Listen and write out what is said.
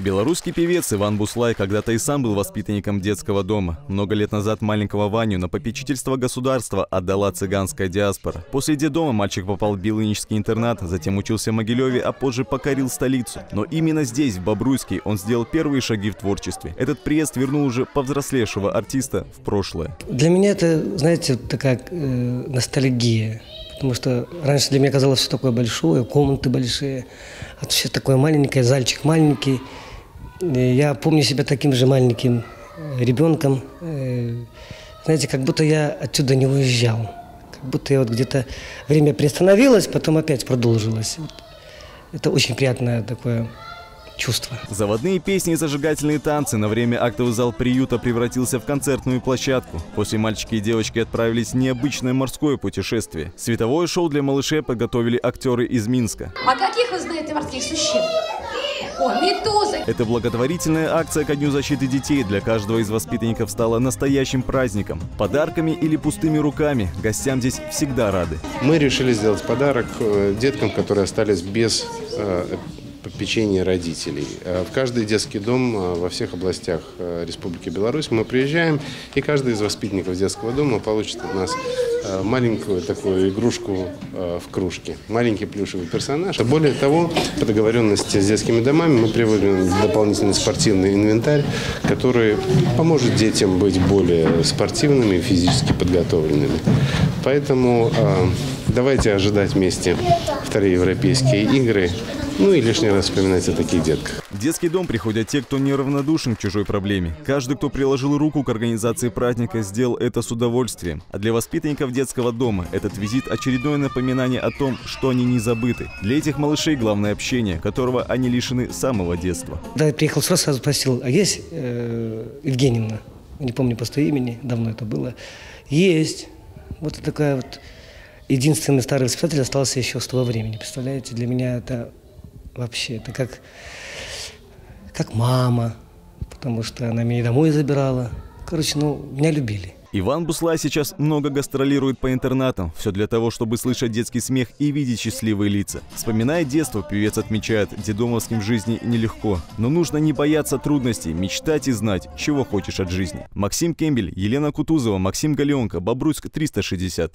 Белорусский певец Иван Буслай когда-то и сам был воспитанником детского дома. Много лет назад маленького Ваню на попечительство государства отдала цыганская диаспора. После детдома мальчик попал в Белынический интернат, затем учился в Могилеве, а позже покорил столицу. Но именно здесь, в Бобруйске, он сделал первые шаги в творчестве. Этот приезд вернул уже повзрослевшего артиста в прошлое. Для меня это, знаете, такая э, ностальгия. Потому что раньше для меня казалось все такое большое, комнаты большие, а все такое маленькое, зальчик маленький. И я помню себя таким же маленьким э, ребенком. Э, знаете, как будто я отсюда не уезжал. Как будто я вот где-то время приостановилось, потом опять продолжилось. Вот. Это очень приятное такое чувства. Заводные песни и зажигательные танцы на время актовый зал приюта превратился в концертную площадку. После мальчики и девочки отправились в необычное морское путешествие. Световое шоу для малышей подготовили актеры из Минска. А каких вы знаете морских существ? О, медузы! Эта благотворительная акция ко Дню защиты детей для каждого из воспитанников стала настоящим праздником. Подарками или пустыми руками гостям здесь всегда рады. Мы решили сделать подарок э, деткам, которые остались без э, попечения родителей. Э, в каждый детский дом во всех областях Республики Беларусь мы приезжаем, и каждый из воспитанников детского дома получит от нас маленькую такую игрушку в кружке, маленький плюшевый персонаж. Более того, по договоренности с детскими домами мы приводим дополнительный спортивный инвентарь, который поможет детям быть более спортивными и физически подготовленными. Поэтому давайте ожидать вместе вторые европейские игры ну и лишний раз вспоминать о таких детках. Детский дом приходят те, кто неравнодушен к чужой проблеме. Каждый, кто приложил руку к организации праздника, сделал это с удовольствием. А для воспитанников детского дома этот визит – очередное напоминание о том, что они не забыты. Для этих малышей главное общение, которого они лишены с самого детства. Да, я приехал сразу, сразу спросил, а есть э, Евгеньевна? Не помню просто имени, давно это было. Есть. Вот такая вот единственный старый воспитатель остался еще с того времени. Представляете, для меня это вообще. Это как, как мама, потому что она меня домой забирала. Короче, ну, меня любили. Иван Буслай сейчас много гастролирует по интернатам. Все для того, чтобы слышать детский смех и видеть счастливые лица. Вспоминая детство, певец отмечает, дедомовским жизни нелегко. Но нужно не бояться трудностей, мечтать и знать, чего хочешь от жизни. Максим Кембель, Елена Кутузова, Максим Галеонко, Бобруйск 360.